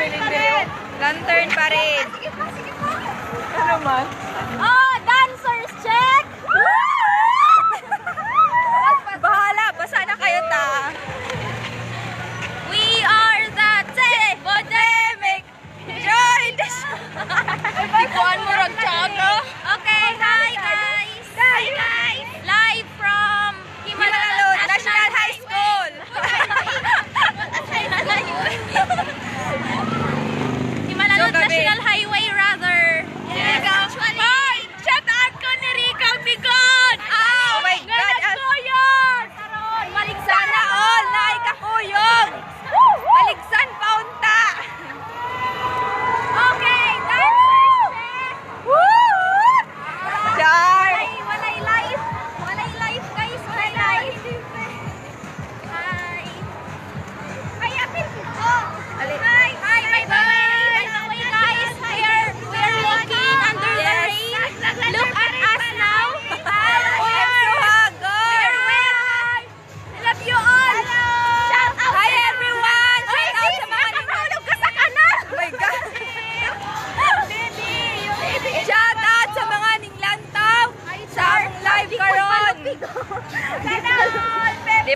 Lantern pa rin. Lantern pa rin. Ano man? Oh!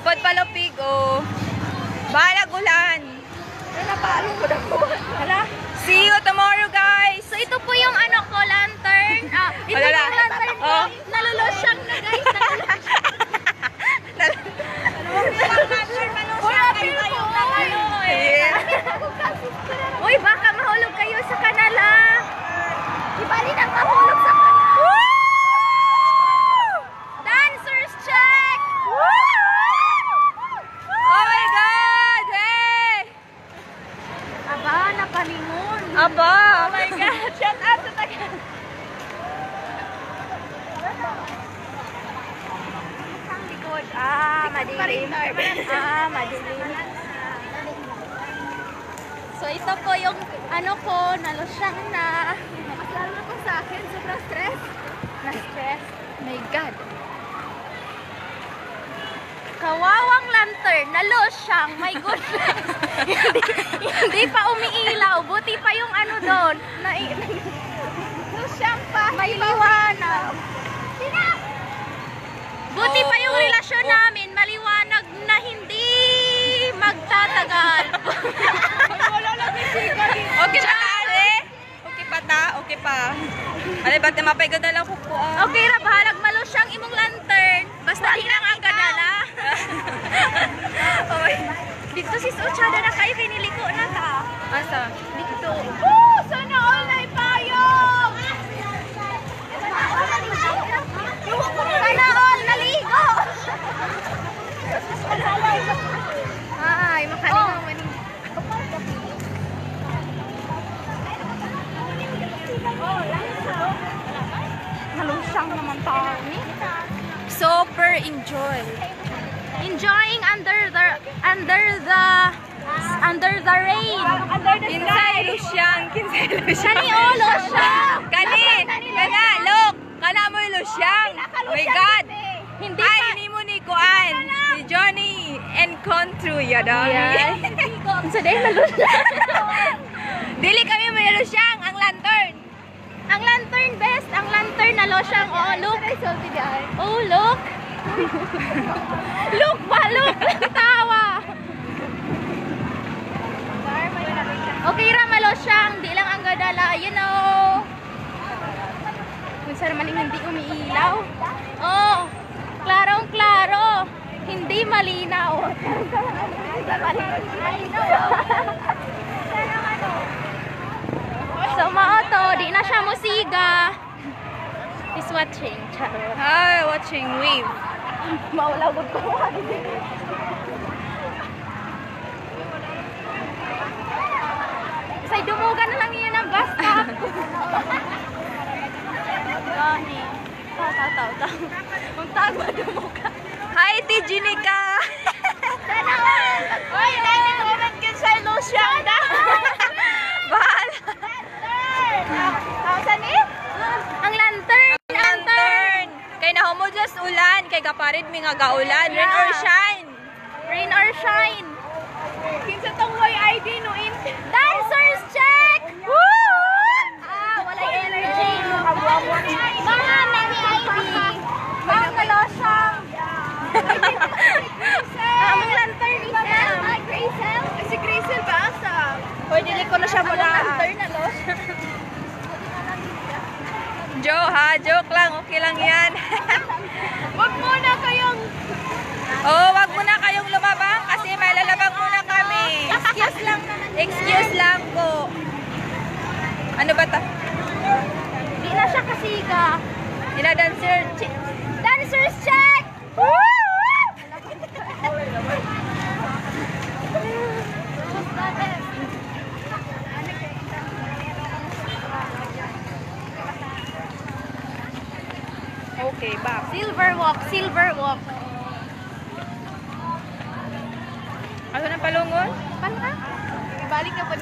Lipot palupig oh. Balag ulan. Hala. See you tomorrow guys. So ito po yung ano ko, lantern. Ah, ito Wala yung na. lantern ko. Oh. Nalulusyang na guys. Yeah. Uy, baka mahulog kayo sa kanala. Ibali nang mahulog sa kanala. Dancers check! Oh my God! Hey! Aba, napalingon. Aba! Oh my God, shout out sa taga. Ang likod. Ah, madilim. Ah, madilim. So ito po yung ano ko, nalosyang na. Mas lalo na po sa akin, sobrang stress. Na-stress. my God! Kawawang lantern, nalosyang, my goodness. hindi, hindi pa umiilaw, buti pa yung ano doon. Na, losyang pa, may liwanag. Buti pa yung relasyon namin, maliwanag na hindi magtatagal. Okay pa ale? Okay pa ta? Okay pa. Ale, ba't mapay ko Nalusyang naman tayo ni. Super enjoy. Enjoying under the under the under the rain. Kinsay Lusyang, kinsay Lusyang. Kani oh, losyang. Kani, kana, look. Kana mo Lusyang. My God. Hindi Ay, pa. ini mo ni Kuan. Ni Johnny Encontro, yada. Yes. Sa day nalusyang. Dili kami may Lusyang, ang. Ang lantern best, ang lantern na losyang. Oh, look. Oh, look. look ba, look. Tawa. Okay ra malosyang, di lang ang gadala, you know. Kung saan maling hindi umiilaw. Oh, klarong klaro. Hindi malinaw. so, maoto, di na siya musiga. Is watching. Charot. Hi, watching wave. Maulagod ko. Say, dumugan na lang yun ang bus stop. Gani. Tao, tao, tao, tagwa dumugan. Hi, Tijinika. Uy, parid may nga gaulan. Rain or shine. Rain or shine. Kinsa tong hoy ID no in. Dancers check. Woo! Ah, wala energy. Mga many ID. Mga kalosang. Among lantern ni Sam. Graysel. Si Graysel ba sa? Hoy dili ko na siya mo na. Lantern na los. Joke ha, joke lang. Okay lang yan. Kasiga. Ina dancer. Dancers check! Okay, back. Silver walk, silver walk. Ano na palungon? Ka? Ibalik ka pa